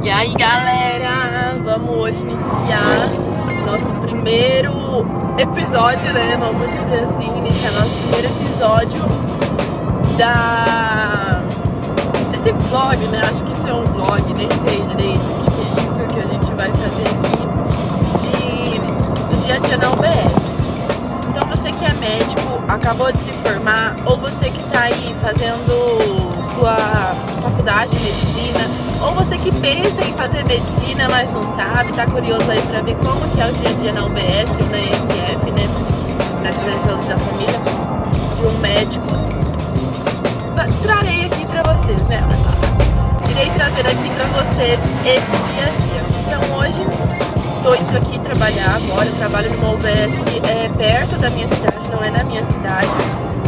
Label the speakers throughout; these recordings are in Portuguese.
Speaker 1: E aí galera, vamos hoje iniciar nosso primeiro episódio, né? Vamos dizer assim, iniciar nosso primeiro episódio da desse vlog, né? Acho que isso é um vlog, nem sei direito o que é isso que a gente vai fazer aqui de, do dia a dia na UBS. Então você que é médico, acabou de se formar, ou você que está aí fazendo sua faculdade de medicina, ou você que pensa em fazer medicina, mas não sabe, tá curioso aí pra ver como que é o dia a dia na UBS na ISF, né? Na Cidade da Família, de um médico. Trarei aqui pra vocês, né? Irei trazer aqui pra vocês esse dia a dia. Então hoje estou indo aqui trabalhar agora, trabalho numa UBS é, perto da minha cidade, não é na minha cidade,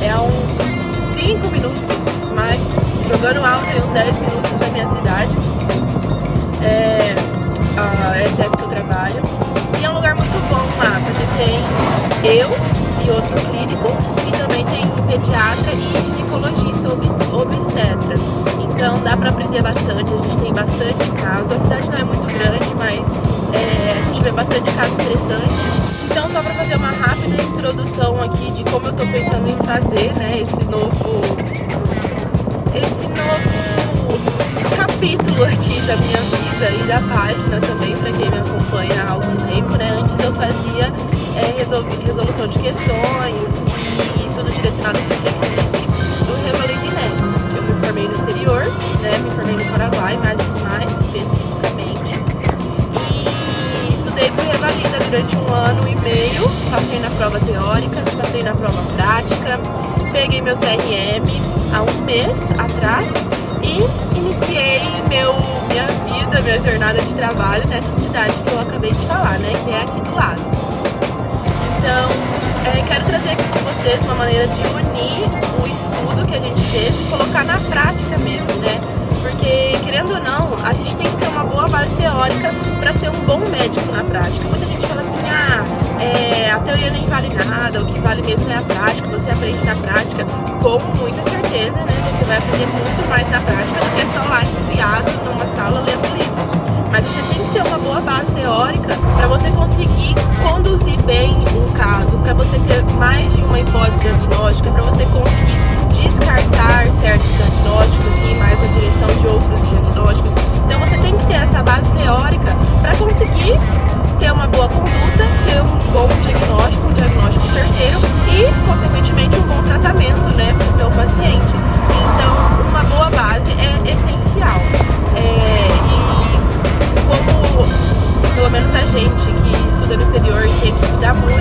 Speaker 1: é a uns 5 minutos mais, jogando alto aí uns 10 minutos da minha cidade é, a ESF que eu trabalho. E é um lugar muito bom lá, porque tem eu e outro clínico e também tem pediatra e ginecologista obstetra. Então dá para aprender bastante, a gente tem bastante casos. A cidade não é muito grande, mas é, a gente vê bastante casos interessantes. Então só para fazer uma rápida introdução aqui de como eu estou pensando em fazer né, esse novo esse novo capítulo aqui da minha vida e da página também, para quem me acompanha há algum tempo, né? Antes eu fazia é, resolução de questões e estudo direcionado para o checklist do Revalidinete. Eu me formei no exterior, né? Me formei no Paraguai, mais, mais especificamente. E estudei para Revalida durante um ano e meio. Passei na prova teórica, passei na prova prática, peguei meu CRM há um mês atrás e iniciei meu, minha vida, minha jornada de trabalho nessa cidade que eu acabei de falar, né? Que é aqui do lado. Então, é, quero trazer aqui com vocês uma maneira de unir o estudo que a gente fez e colocar na prática mesmo, né? Porque, querendo ou não, a gente tem que ter uma boa base teórica para ser um bom médico na prática. Teoria nem vale nada, o que vale mesmo é a prática, você aprende na prática, com muita certeza, né? Você vai aprender muito mais na prática do que só lá enfiado numa sala lendo livros. Mas você tem que ter uma boa base teórica para você conseguir conduzir bem um caso, para você ter mais de uma hipótese diagnóstica, para você conseguir descartar certos diagnósticos e ir mais na direção de outros diagnósticos. Então você tem que ter essa base teórica para conseguir ter uma boa conduta, ter um bom diagnóstico, um diagnóstico certeiro e, consequentemente, um bom tratamento né, para o seu paciente. Então, uma boa base é essencial. É, e como, pelo menos a gente que estuda no exterior e tem que estudar muito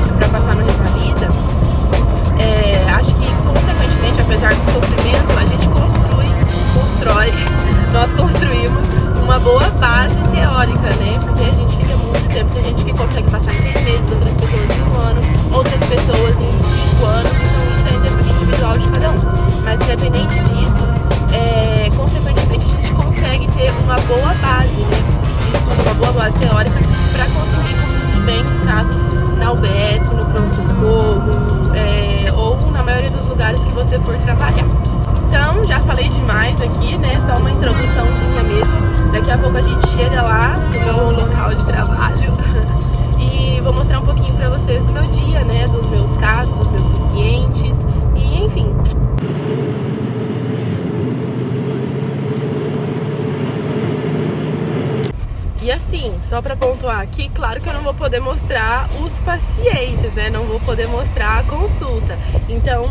Speaker 1: só para pontuar aqui, claro que eu não vou poder mostrar os pacientes, né? Não vou poder mostrar a consulta. Então,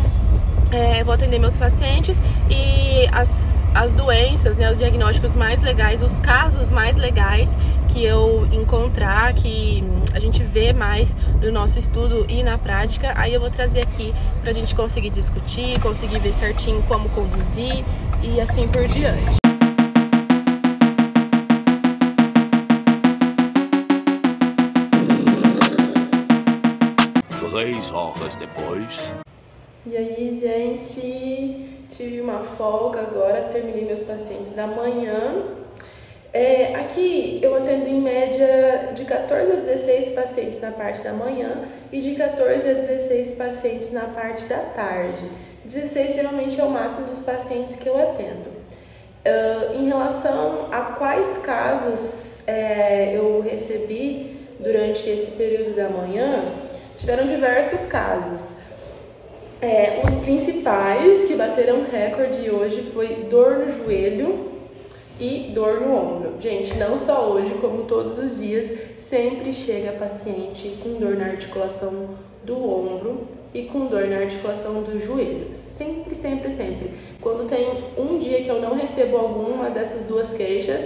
Speaker 1: é, vou atender meus pacientes e as, as doenças, né, os diagnósticos mais legais, os casos mais legais que eu encontrar, que a gente vê mais no nosso estudo e na prática, aí eu vou trazer aqui pra gente conseguir discutir, conseguir ver certinho como conduzir e assim por diante.
Speaker 2: Três horas depois.
Speaker 1: E aí, gente, tive uma folga agora, terminei meus pacientes da manhã. É, aqui eu atendo em média de 14 a 16 pacientes na parte da manhã e de 14 a 16 pacientes na parte da tarde. 16 geralmente é o máximo dos pacientes que eu atendo. Uh, em relação a quais casos é, eu recebi durante esse período da manhã, tiveram diversos casos. É, os principais que bateram recorde hoje foi dor no joelho e dor no ombro. Gente, não só hoje, como todos os dias, sempre chega paciente com dor na articulação do ombro e com dor na articulação do joelho. Sempre, sempre, sempre. Quando tem um dia que eu não recebo alguma dessas duas queixas,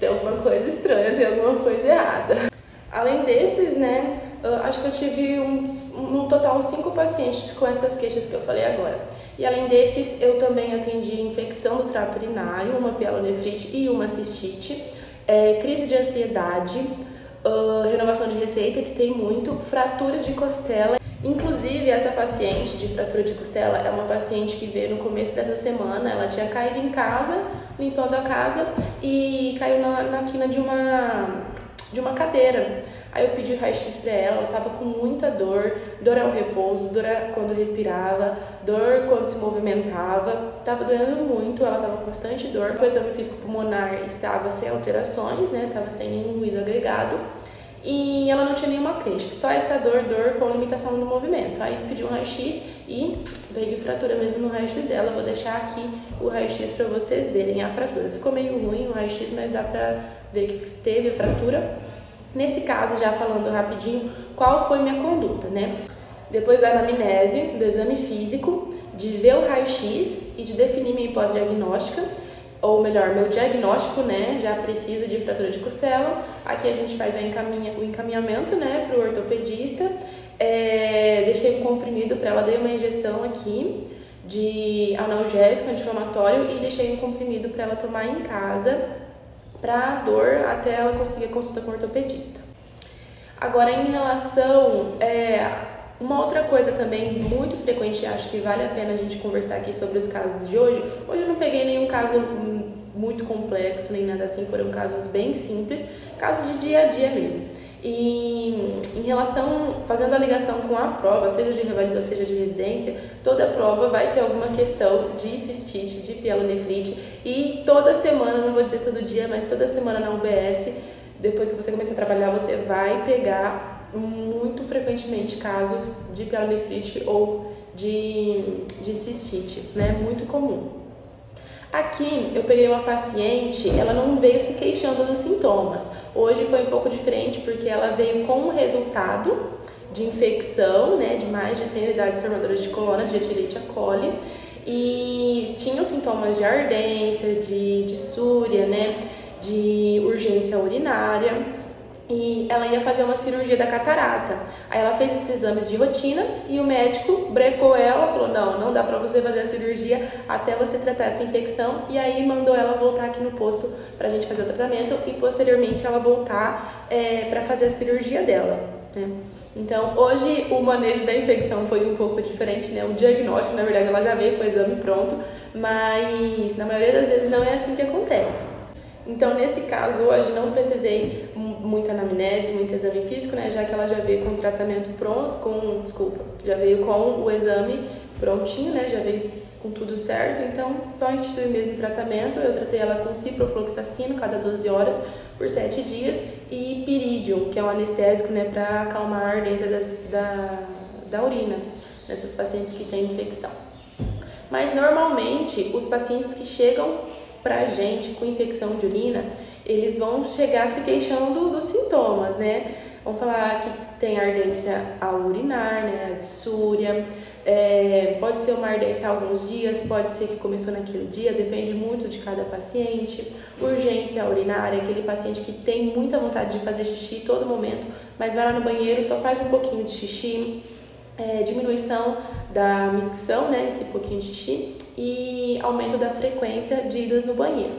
Speaker 1: tem alguma coisa estranha, tem alguma coisa errada. Além desses, né, acho que eu tive uns, no total uns cinco pacientes com essas queixas que eu falei agora. E além desses, eu também atendi infecção do trato urinário, uma pielonefrite e uma cistite, é, crise de ansiedade, uh, renovação de receita, que tem muito, fratura de costela. Inclusive, essa paciente de fratura de costela é uma paciente que veio no começo dessa semana. Ela tinha caído em casa, limpando a casa, e caiu na, na quina de uma, de uma cadeira. Aí eu pedi raio-x pra ela, ela tava com muita dor, dor ao repouso, dor quando respirava, dor quando se movimentava, tava doendo muito, ela tava com bastante dor. O exame físico pulmonar estava sem alterações, né, tava sem nenhum ruído agregado. E ela não tinha nenhuma queixa, só essa dor, dor com limitação no movimento. Aí pedi um raio-x e veio fratura mesmo no raio-x dela. Vou deixar aqui o raio-x para vocês verem a fratura. Ficou meio ruim o raio-x, mas dá pra ver que teve a fratura. Nesse caso, já falando rapidinho, qual foi minha conduta, né? Depois da anamnese, do exame físico, de ver o raio-x e de definir minha hipótese diagnóstica, ou melhor, meu diagnóstico, né, já precisa de fratura de costela. Aqui a gente faz encaminha, o encaminhamento, né, para o ortopedista. É, deixei um comprimido para ela, dei uma injeção aqui de analgésico, anti-inflamatório e deixei um comprimido para ela tomar em casa para dor até ela conseguir consulta com o ortopedista. Agora, em relação. É, uma outra coisa também muito frequente, acho que vale a pena a gente conversar aqui sobre os casos de hoje. Hoje eu não peguei nenhum caso muito complexo, nem nada assim, foram casos bem simples, casos de dia a dia mesmo. E em relação, fazendo a ligação com a prova, seja de revalidação, seja de residência, toda prova vai ter alguma questão de cistite, de pielonefrite e toda semana, não vou dizer todo dia, mas toda semana na UBS, depois que você começar a trabalhar, você vai pegar muito frequentemente casos de pielonefrite ou de, de cistite, né? Muito comum. Aqui eu peguei uma paciente, ela não veio se queixando dos sintomas. Hoje foi um pouco diferente porque ela veio com um resultado de infecção, né, de mais de 100 unidades formadoras de coluna de etilite coli e tinha os sintomas de ardência, de, de súria, né, de urgência urinária e ela ia fazer uma cirurgia da catarata. Aí ela fez esses exames de rotina e o médico brecou ela, falou: "Não, não dá para você fazer a cirurgia até você tratar essa infecção". E aí mandou ela voltar aqui no posto pra gente fazer o tratamento e posteriormente ela voltar é, para fazer a cirurgia dela, né? Então, hoje o manejo da infecção foi um pouco diferente, né? O diagnóstico, na verdade, ela já veio com o exame pronto, mas na maioria das vezes não é assim que acontece. Então, nesse caso, hoje não precisei muita anamnese, muito exame físico, né? Já que ela já veio com tratamento pronto, com, desculpa, já veio com o exame prontinho, né? Já veio com tudo certo, então só instituir mesmo o tratamento. Eu tratei ela com ciprofloxacino cada 12 horas por 7 dias e pirídio, que é um anestésico, né, para acalmar a ardência das, da, da urina nessas pacientes que têm infecção. Mas normalmente os pacientes que chegam pra gente com infecção de urina, eles vão chegar se queixando dos sintomas, né? Vamos falar que tem ardência ao urinar, né? A dissúria, é, pode ser uma ardência há alguns dias, pode ser que começou naquele dia, depende muito de cada paciente. Urgência urinária, aquele paciente que tem muita vontade de fazer xixi todo momento, mas vai lá no banheiro, só faz um pouquinho de xixi. É, diminuição da micção, né, esse pouquinho de xixi, e aumento da frequência de idas no banheiro.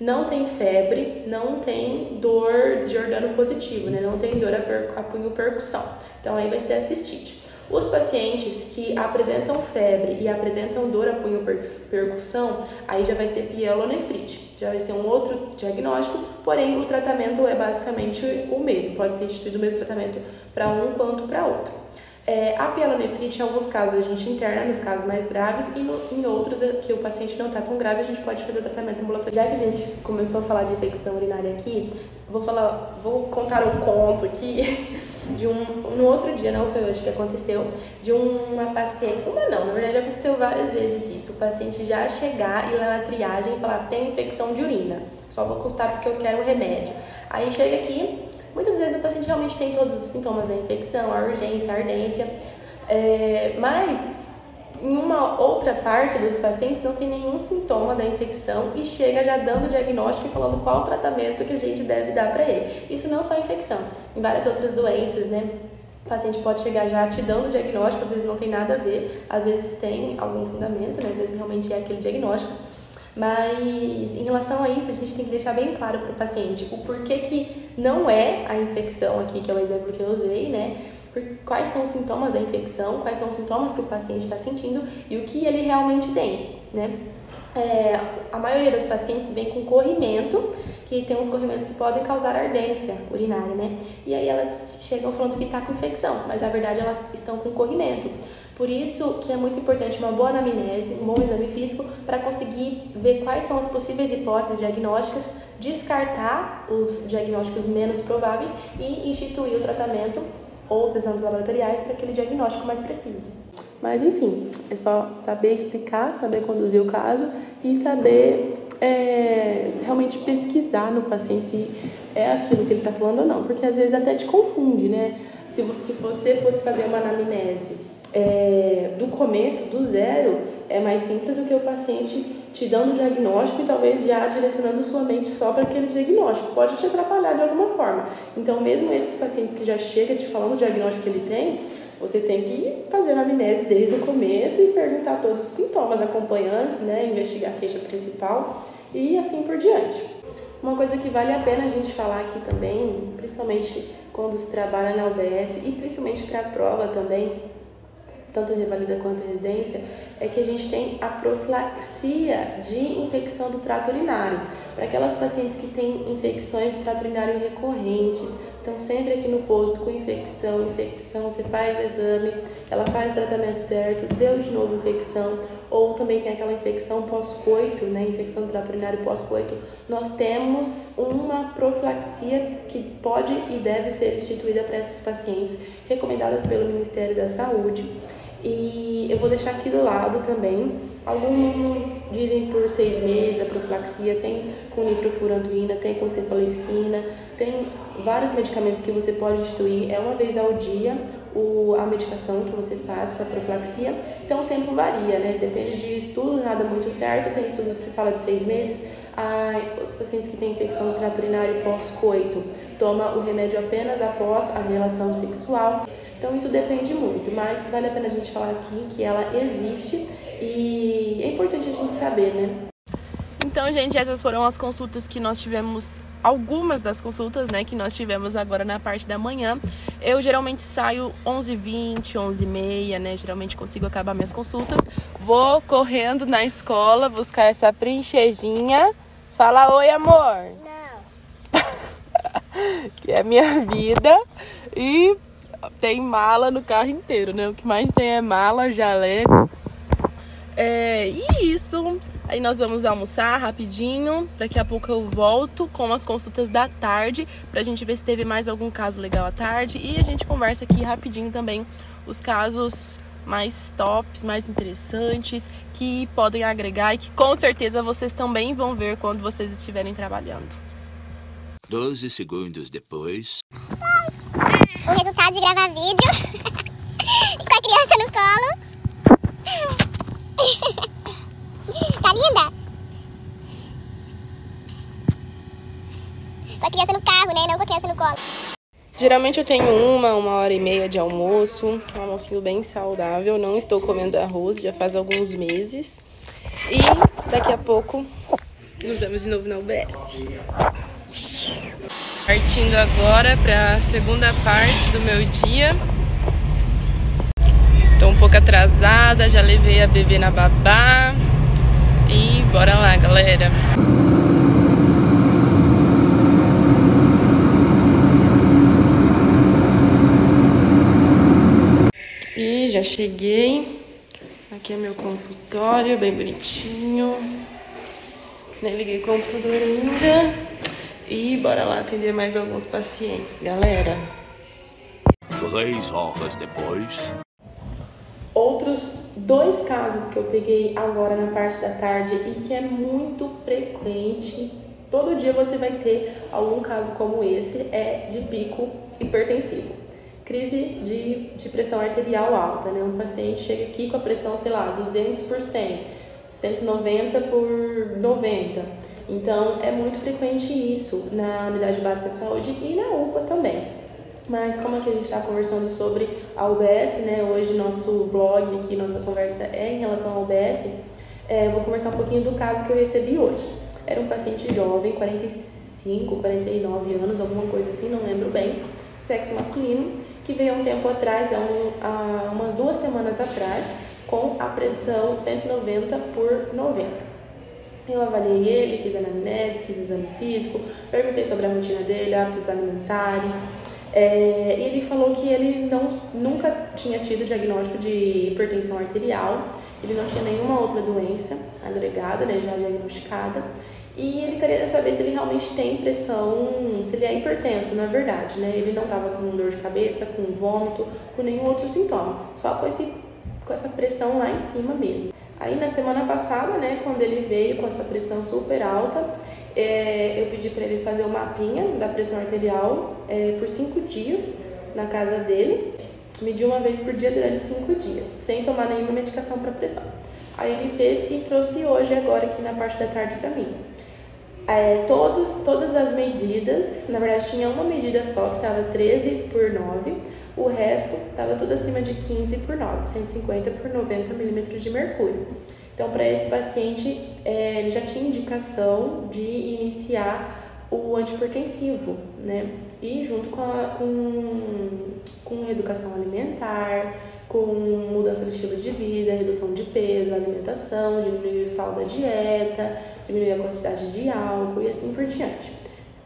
Speaker 1: Não tem febre, não tem dor de ordano positivo, né, não tem dor a, per, a punho percussão. Então aí vai ser a cistite. Os pacientes que apresentam febre e apresentam dor a punho percussão, aí já vai ser pielonefrite, já vai ser um outro diagnóstico, porém o tratamento é basicamente o mesmo, pode ser instituído o mesmo tratamento para um quanto para outro. É, a pielonefrite, em alguns casos, a gente interna nos casos mais graves e no, em outros que o paciente não está tão grave, a gente pode fazer tratamento ambulatorial. Já que a gente começou a falar de infecção urinária aqui, vou falar, vou contar um conto aqui de um no outro dia, não foi hoje que aconteceu, de uma paciente, uma não, na verdade aconteceu várias vezes isso, o paciente já chegar e lá na triagem falar tem infecção de urina, só vou constar porque eu quero o remédio. Aí chega aqui, Muitas vezes o paciente realmente tem todos os sintomas da infecção, a urgência, a ardência, é, mas em uma outra parte dos pacientes não tem nenhum sintoma da infecção e chega já dando o diagnóstico e falando qual o tratamento que a gente deve dar para ele. Isso não só infecção, em várias outras doenças, né? O paciente pode chegar já te dando o diagnóstico, às vezes não tem nada a ver, às vezes tem algum fundamento, né? às vezes realmente é aquele diagnóstico. Mas em relação a isso, a gente tem que deixar bem claro para o paciente o porquê que não é a infecção aqui, que é o exemplo que eu usei, né? Quais são os sintomas da infecção, quais são os sintomas que o paciente está sentindo e o que ele realmente tem, né? É, a maioria das pacientes vem com corrimento, que tem uns corrimentos que podem causar ardência urinária, né? E aí elas chegam falando que está com infecção, mas na verdade elas estão com corrimento. Por isso que é muito importante uma boa anamnese, um bom exame físico para conseguir ver quais são as possíveis hipóteses diagnósticas, descartar os diagnósticos menos prováveis e instituir o tratamento ou os exames laboratoriais para aquele diagnóstico mais preciso. Mas enfim, é só saber explicar, saber conduzir o caso e saber é, realmente pesquisar no paciente se é aquilo que ele está falando ou não, porque às vezes até te confunde, né? Se, se você fosse fazer uma anamnese é, do começo, do zero, é mais simples do que o paciente te dando o diagnóstico e talvez já direcionando sua mente só para aquele diagnóstico. Pode te atrapalhar de alguma forma. Então, mesmo esses pacientes que já chegam te falando o diagnóstico que ele tem, você tem que fazer a amnese desde o começo e perguntar todos os sintomas acompanhantes, né, investigar a queixa principal e assim por diante. Uma coisa que vale a pena a gente falar aqui também, principalmente quando se trabalha na UBS e principalmente para a prova também, tanto revalida quanto residência, é que a gente tem a profilaxia de infecção do trato urinário. Para aquelas pacientes que têm infecções do trato urinário recorrentes, estão sempre aqui no posto com infecção, infecção, você faz o exame, ela faz o tratamento certo, deu de novo infecção, ou também tem aquela infecção pós-coito, né, infecção urinário pós-coito, nós temos uma profilaxia que pode e deve ser instituída para essas pacientes, recomendadas pelo Ministério da Saúde. E eu vou deixar aqui do lado também. Alguns dizem por seis meses a profilaxia, tem com nitrofurantoína, tem com cefalexina, tem vários medicamentos que você pode instituir. É uma vez ao dia o, a medicação que você faz, essa profilaxia. Então o tempo varia, né? Depende de estudo, nada muito certo. Tem estudos que falam de seis meses. Ah, os pacientes que têm infecção urinário pós-coito toma o remédio apenas após a relação sexual. Então isso depende muito, mas vale a pena a gente falar aqui que ela existe e é importante a gente saber, né?
Speaker 3: Então, gente, essas foram as consultas que nós tivemos, algumas das consultas, né, que nós tivemos agora na parte da manhã. Eu geralmente saio 11h20, 11h30, né, geralmente consigo acabar minhas consultas. Vou correndo na escola buscar essa princejinha. Fala oi, amor! Não! que é minha vida. E tem mala no carro inteiro, né? O que mais tem é mala, jaleco. É, e isso. Aí nós vamos almoçar rapidinho. Daqui a pouco eu volto com as consultas da tarde pra gente ver se teve mais algum caso legal à tarde. E a gente conversa aqui rapidinho também os casos mais tops, mais interessantes, que podem agregar e que com certeza vocês também vão ver quando vocês estiverem trabalhando.
Speaker 2: 12 segundos depois
Speaker 4: o resultado de gravar vídeo com a criança no colo. tá linda? Com a criança no carro, né? Não com a criança no colo.
Speaker 3: Geralmente eu tenho uma, uma hora e meia de almoço, um almocinho bem saudável. Não estou comendo arroz, já faz alguns meses. E daqui a pouco nos vemos de novo na UBS. Partindo agora para a segunda parte do meu dia. Tô um pouco atrasada, já levei a bebê na babá. E bora lá, galera.
Speaker 1: cheguei. Aqui é meu consultório, bem bonitinho. Nem liguei o computador ainda. E bora lá atender mais alguns pacientes, galera.
Speaker 2: Três horas depois.
Speaker 1: Outros dois casos que eu peguei agora na parte da tarde e que é muito frequente, todo dia você vai ter algum caso como esse, é de pico hipertensivo. Crise de, de pressão arterial alta, né? Um paciente chega aqui com a pressão, sei lá, 200 por 100, 190 por 90. Então, é muito frequente isso na unidade básica de saúde e na UPA também. Mas como aqui a gente está conversando sobre a UBS, né? Hoje nosso vlog aqui, nossa conversa é em relação ao UBS. É, vou conversar um pouquinho do caso que eu recebi hoje. Era um paciente jovem, 45, 49 anos, alguma coisa assim, não lembro bem, sexo masculino, que veio há um tempo atrás, há, um, há umas duas semanas atrás, com a pressão 190 por 90. Eu avaliei ele, fiz anamnese, fiz exame físico, perguntei sobre a rotina dele, hábitos alimentares. É, ele falou que ele não, nunca tinha tido diagnóstico de hipertensão arterial, ele não tinha nenhuma outra doença agregada, né, já diagnosticada, e ele queria saber se ele realmente tem pressão, se ele é hipertenso, na verdade, né? Ele não estava com dor de cabeça, com vômito, com nenhum outro sintoma, só com, esse, com essa pressão lá em cima mesmo. Aí na semana passada, né, quando ele veio com essa pressão super alta, é, eu pedi para ele fazer o mapinha da pressão arterial é, por cinco dias na casa dele, medir uma vez por dia durante cinco dias, sem tomar nenhuma medicação para pressão. Aí ele fez e trouxe hoje, agora aqui na parte da tarde para mim é, todos, todas as medidas, na verdade tinha uma medida só que estava 13 por 9, o resto estava tudo acima de 15 por 9, 150 por 90 milímetros de mercúrio. Então, para esse paciente, é, ele já tinha indicação de iniciar o antipertensivo, né? E junto com, a, com, com educação alimentar, com mudança de estilo de vida, redução de peso, alimentação, diminuir o sal da dieta, diminuir a quantidade de álcool e assim por diante.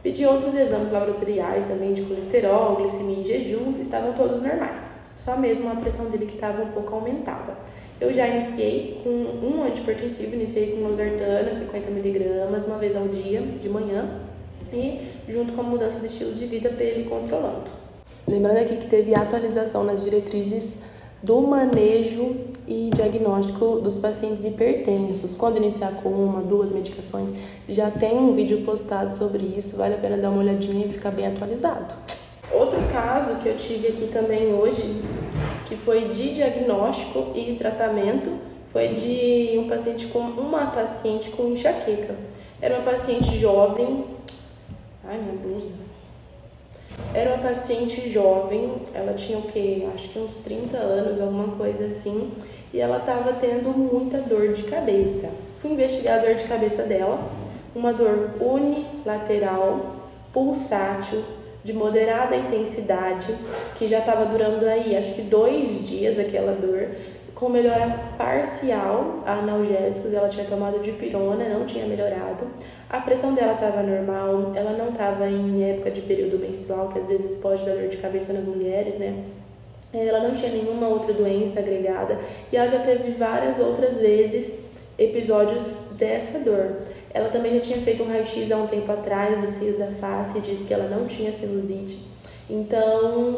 Speaker 1: Pedi outros exames laboratoriais também de colesterol, glicemia em jejum, estavam todos normais. Só mesmo a pressão dele que estava um pouco aumentada. Eu já iniciei com um antipertensivo, iniciei com losartana, 50mg, uma vez ao dia, de manhã, e junto com a mudança de estilo de vida para ele controlando. Lembrando aqui que teve atualização nas diretrizes do manejo e diagnóstico dos pacientes hipertensos. Quando iniciar com uma, duas medicações, já tem um vídeo postado sobre isso, vale a pena dar uma olhadinha e ficar bem atualizado. Outro caso que eu tive aqui também hoje, que foi de diagnóstico e tratamento, foi de um paciente com uma paciente com enxaqueca. Era uma paciente jovem. Ai, minha blusa. Era uma paciente jovem, ela tinha o que? Acho que uns 30 anos, alguma coisa assim, e ela estava tendo muita dor de cabeça. Fui investigar a dor de cabeça dela, uma dor unilateral, pulsátil, de moderada intensidade, que já estava durando aí, acho que dois dias aquela dor, com melhora parcial a analgésicos, ela tinha tomado de pirona, não tinha melhorado. A pressão dela estava normal, ela não estava em época de período menstrual, que às vezes pode dar dor de cabeça nas mulheres, né? Ela não tinha nenhuma outra doença agregada e ela já teve várias outras vezes episódios dessa dor. Ela também já tinha feito um raio-x há um tempo atrás dos rios da face e disse que ela não tinha sinusite. Então,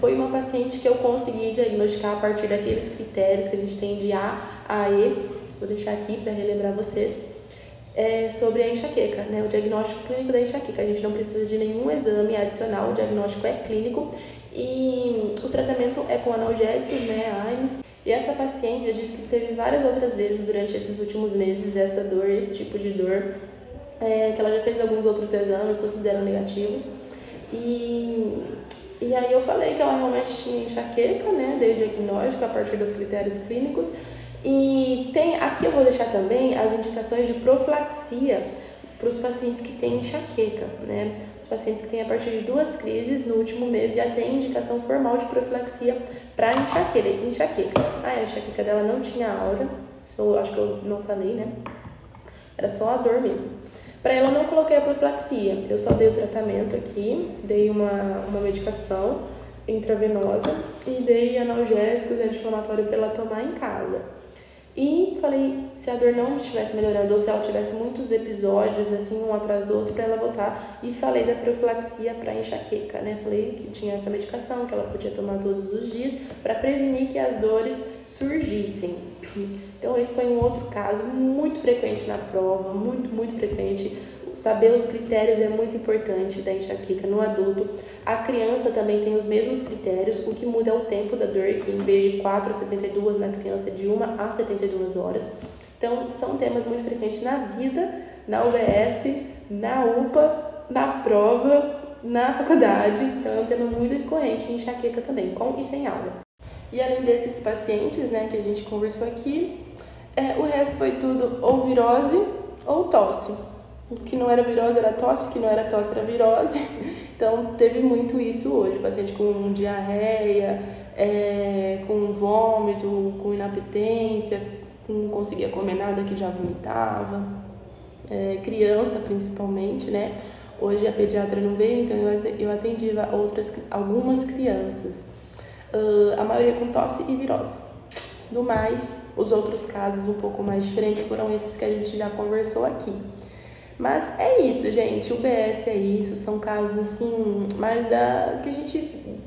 Speaker 1: foi uma paciente que eu consegui diagnosticar a partir daqueles critérios que a gente tem de A a E. Vou deixar aqui para relembrar vocês. É sobre a enxaqueca, né? O diagnóstico clínico da enxaqueca. A gente não precisa de nenhum exame adicional, o diagnóstico é clínico e o tratamento é com analgésicos, né? AINES. E essa paciente já disse que teve várias outras vezes durante esses últimos meses essa dor, esse tipo de dor, é, que ela já fez alguns outros exames, todos deram negativos. E, e aí eu falei que ela realmente tinha enxaqueca, né? Dei o diagnóstico a partir dos critérios clínicos. E tem aqui eu vou deixar também as indicações de profilaxia para os pacientes que têm enxaqueca, né? Os pacientes que têm a partir de duas crises no último mês já têm indicação formal de profilaxia para enxaqueca. enxaqueca. Ah, a enxaqueca dela não tinha aura, isso acho que eu não falei, né? Era só a dor mesmo. Para ela, não coloquei a profilaxia, eu só dei o tratamento aqui, dei uma, uma medicação intravenosa e dei analgésicos anti-inflamatório para ela tomar em casa. E falei se a dor não estivesse melhorando ou se ela tivesse muitos episódios assim um atrás do outro para ela voltar e falei da profilaxia para enxaqueca, né? Falei que tinha essa medicação que ela podia tomar todos os dias para prevenir que as dores surgissem. Então esse foi um outro caso muito frequente na prova, muito muito frequente Saber os critérios é muito importante da enxaqueca no adulto. A criança também tem os mesmos critérios, o que muda é o tempo da dor, que em vez de 4 a 72 na criança, é de 1 a 72 horas. Então, são temas muito frequentes na vida, na UBS, na UPA, na prova, na faculdade. Então, é um tema muito recorrente em enxaqueca também, com e sem aula. E além desses pacientes, né, que a gente conversou aqui, é, o resto foi tudo ou virose ou tosse. O que não era virose era tosse, o que não era tosse era virose. Então teve muito isso hoje, paciente com diarreia, é, com vômito, com inapetência, com não conseguia comer nada que já vomitava, é, criança principalmente, né? Hoje a pediatra não veio, então eu atendi outras, algumas crianças, uh, a maioria com tosse e virose. Do mais, os outros casos um pouco mais diferentes foram esses que a gente já conversou aqui. Mas é isso, gente. O BS é isso. São casos assim, mais da que a gente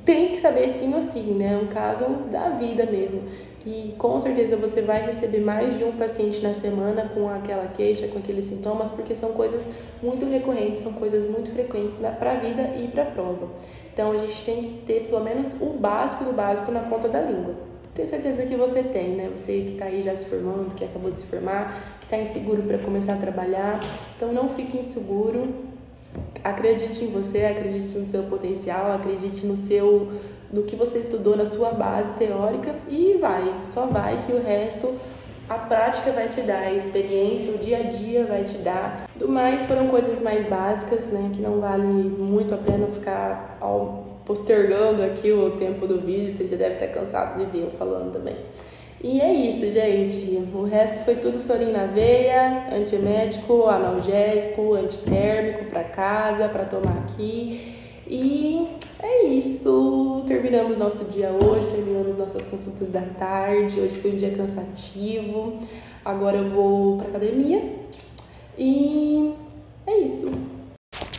Speaker 1: tem que saber sim ou sim, né? Um caso da vida mesmo. Que com certeza você vai receber mais de um paciente na semana com aquela queixa, com aqueles sintomas, porque são coisas muito recorrentes, são coisas muito frequentes para a vida e para a prova. Então a gente tem que ter pelo menos o básico do básico na ponta da língua. Tenho certeza que você tem, né? Você que está aí já se formando, que acabou de se formar, que está inseguro para começar a trabalhar. Então não fique inseguro. Acredite em você, acredite no seu potencial, acredite no seu no que você estudou na sua base teórica e vai, só vai que o resto a prática vai te dar, a experiência, o dia a dia vai te dar. Do mais foram coisas mais básicas, né, que não vale muito a pena ficar postergando aqui o tempo do vídeo, vocês já devem estar cansados de ver eu falando também. E é isso, gente. O resto foi tudo sorinho na veia, antiemético, analgésico, antitérmico para casa, para tomar aqui. E é isso. Terminamos nosso dia hoje, terminamos nossas consultas da tarde. Hoje foi um dia cansativo. Agora eu vou para academia. E é isso.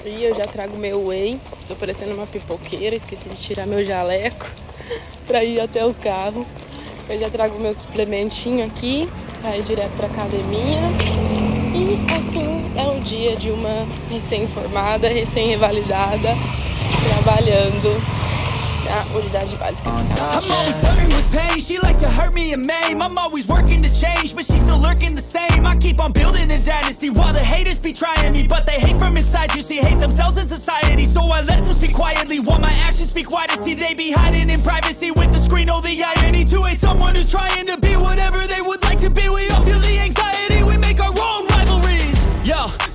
Speaker 1: E eu já trago meu whey. Tô parecendo uma pipoqueira, esqueci de tirar meu jaleco pra ir até o carro. Eu já trago meu suplementinho aqui pra ir direto pra academia. E assim é o dia de uma recém-formada, recém-revalidada, trabalhando. Na unidade básica I'm always flirting with pain, she like to hurt me and maim. I'm always working to change, but she's still lurking the same. I keep on building a dynasty while the haters be trying me But they hate from inside, you see, hate themselves in society So I let them speak quietly. While my actions speak wider See, they be hiding in privacy with the screen, oh the irony To hate someone who's trying to be whatever they would like to be. We all feel the anxiety,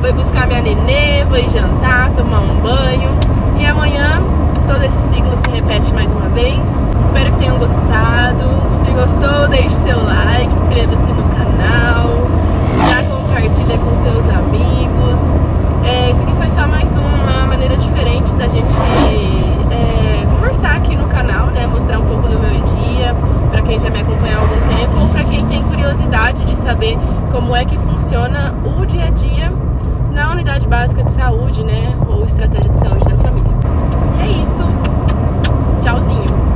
Speaker 1: Fui buscar minha nenê, fui jantar, tomar um banho e amanhã todo esse ciclo se repete mais uma vez. Espero que tenham gostado. Se gostou, deixe seu like, inscreva-se no canal, já compartilha com seus amigos. É, isso aqui foi só mais uma maneira diferente da gente é, conversar aqui no canal, né? Mostrar um pouco do meu dia para quem já me acompanha há algum tempo ou para quem tem curiosidade de saber como é que funciona o dia a dia na unidade básica de saúde, né? Ou estratégia de saúde da família. E é isso. Tchauzinho.